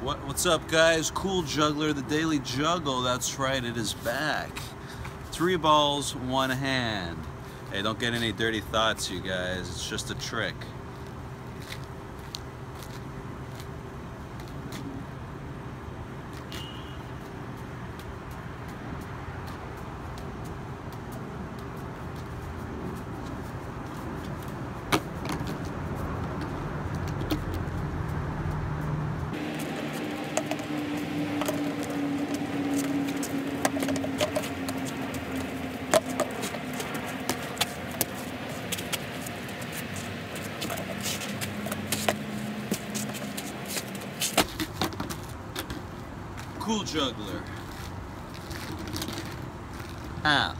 What, what's up, guys? Cool Juggler, the Daily Juggle. That's right, it is back. Three balls, one hand. Hey, don't get any dirty thoughts, you guys. It's just a trick. Cool Juggler. Ow.